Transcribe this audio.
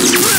Ah!